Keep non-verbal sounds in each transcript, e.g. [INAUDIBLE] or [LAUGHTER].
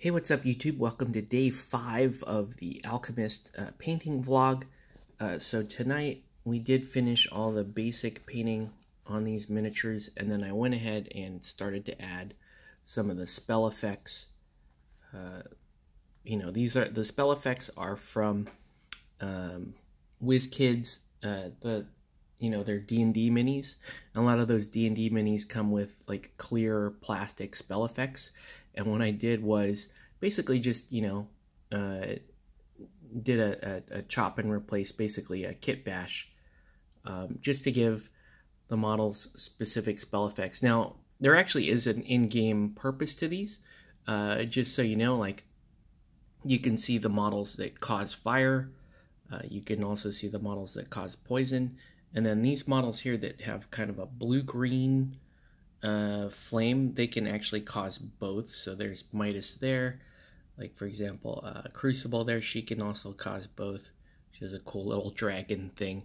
Hey, what's up, YouTube? Welcome to day five of the Alchemist uh, painting vlog. Uh, so tonight we did finish all the basic painting on these miniatures, and then I went ahead and started to add some of the spell effects. Uh, you know, these are the spell effects are from um, WizKids. Uh, the you know they're D and D minis. And a lot of those D and D minis come with like clear plastic spell effects, and what I did was basically just, you know, uh, did a, a, a, chop and replace, basically a kit bash, um, just to give the models specific spell effects. Now, there actually is an in-game purpose to these. Uh, just so you know, like, you can see the models that cause fire. Uh, you can also see the models that cause poison. And then these models here that have kind of a blue-green uh, flame, they can actually cause both. So there's Midas there. Like for example, uh, Crucible there, she can also cause both. She has a cool little dragon thing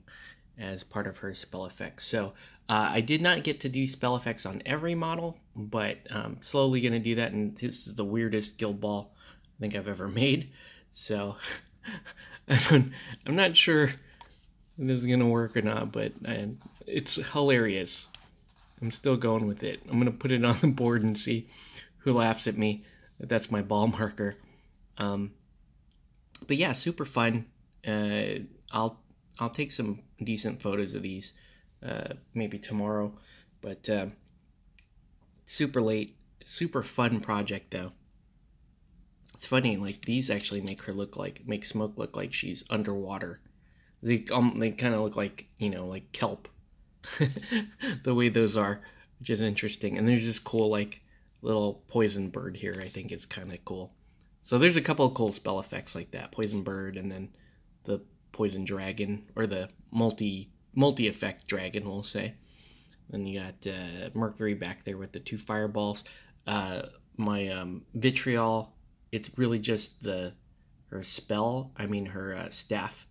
as part of her spell effects. So uh, I did not get to do spell effects on every model, but um, slowly going to do that. And this is the weirdest guild ball I think I've ever made. So [LAUGHS] I am not sure this is going to work or not, but I, it's hilarious. I'm still going with it. I'm going to put it on the board and see who laughs at me. That's my ball marker. Um, but yeah, super fun. Uh, I'll I'll take some decent photos of these uh, maybe tomorrow. But uh, super late, super fun project though. It's funny, like these actually make her look like make smoke look like she's underwater. They um they kind of look like you know like kelp [LAUGHS] the way those are, which is interesting. And there's this cool like little poison bird here. I think is kind of cool. So there's a couple of cool spell effects like that, poison bird, and then the poison dragon or the multi multi effect dragon, we'll say. Then you got uh, Mercury back there with the two fireballs. Uh, my um, vitriol, it's really just the her spell. I mean her uh, staff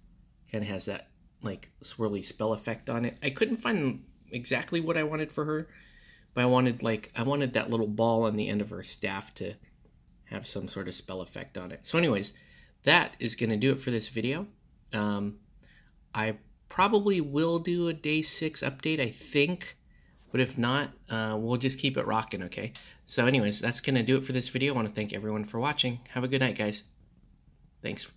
kind of has that like swirly spell effect on it. I couldn't find exactly what I wanted for her, but I wanted like I wanted that little ball on the end of her staff to have some sort of spell effect on it. So anyways, that is going to do it for this video. Um, I probably will do a day six update, I think. But if not, uh, we'll just keep it rocking, okay? So anyways, that's going to do it for this video. I want to thank everyone for watching. Have a good night, guys. Thanks.